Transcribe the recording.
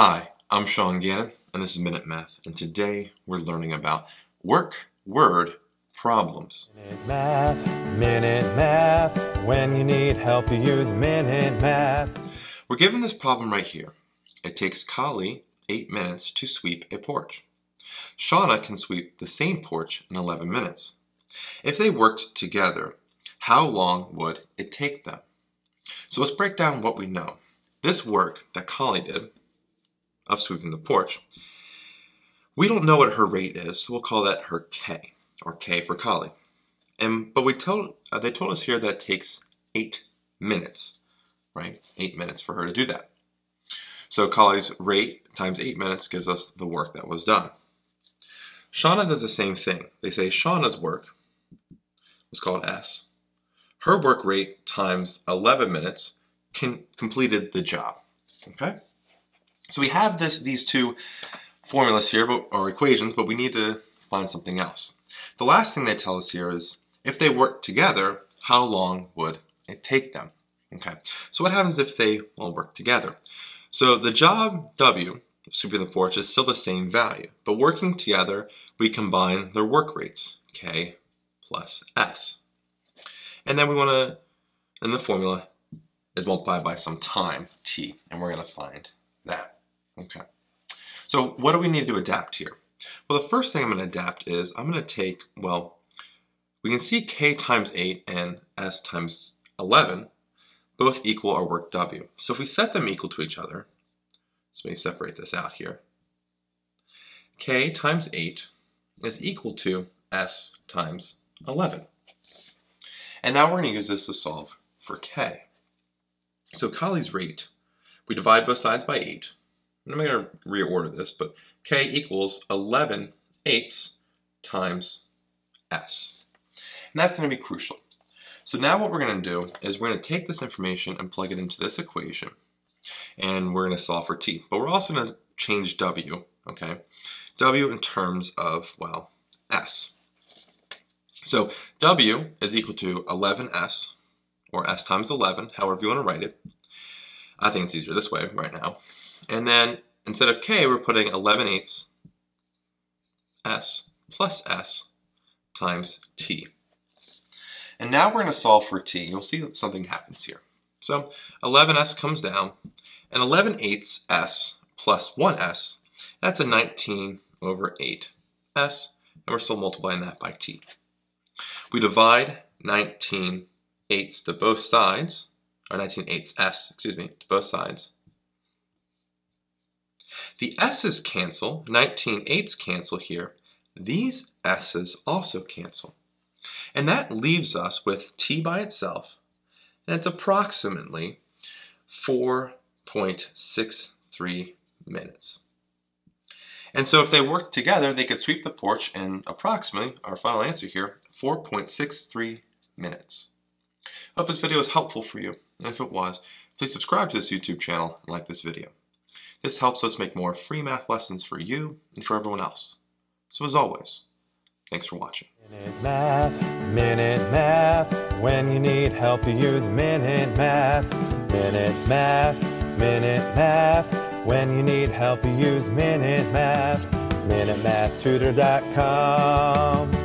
Hi, I'm Sean Gannon, and this is Minute Math, and today we're learning about work word problems. Minute Math, Minute Math. When you need help, you use Minute Math. We're given this problem right here. It takes Kali 8 minutes to sweep a porch. Shawna can sweep the same porch in 11 minutes. If they worked together, how long would it take them? So let's break down what we know. This work that Kali did of sweeping the porch, we don't know what her rate is, so we'll call that her K, or K for Kali. And but we told uh, they told us here that it takes eight minutes, right? Eight minutes for her to do that. So Kali's rate times eight minutes gives us the work that was done. Shawna does the same thing. They say Shawna's work was called S. Her work rate times 11 minutes can, completed the job. Okay? So we have this these two formulas here, but, or equations, but we need to find something else. The last thing they tell us here is if they work together, how long would it take them? Okay, so what happens if they all work together? So the job W, sweeping the porch, is still the same value, but working together, we combine their work rates, K plus S. And then we want to, and the formula, is multiplied by some time, T, and we're going to find that. Okay. So what do we need to adapt here? Well, the first thing I'm going to adapt is I'm going to take, well, we can see k times 8 and s times 11 both equal our work w. So if we set them equal to each other, so let me separate this out here, k times 8 is equal to s times 11. And now we're going to use this to solve for k. So Kali's rate, we divide both sides by 8, I'm going to reorder this, but k equals 11 eighths times s. And that's going to be crucial. So now what we're going to do is we're going to take this information and plug it into this equation. And we're going to solve for t. But we're also going to change w, okay? w in terms of, well, s. So w is equal to 11s, or s times 11, however you want to write it. I think it's easier this way right now. And then instead of k, we're putting 11 eighths s plus s times t. And now we're going to solve for t. You'll see that something happens here. So 11s comes down, and 11 eighths s plus 1s, that's a 19 over 8s, and we're still multiplying that by t. We divide 19 eighths to both sides, or 19 eighths s, excuse me, to both sides, the s's cancel, 19 eighths cancel here. These s's also cancel. And that leaves us with t by itself, and it's approximately 4.63 minutes. And so if they work together, they could sweep the porch in approximately, our final answer here, 4.63 minutes. Hope this video was helpful for you, and if it was, please subscribe to this YouTube channel and like this video. This helps us make more free math lessons for you and for everyone else. So as always, thanks for watching. Minute Math, Minute Math. When you need help, you use Minute Math. Minute Math, Minute Math. When you need help, you use Minute Math. MinuteMathTutor.com.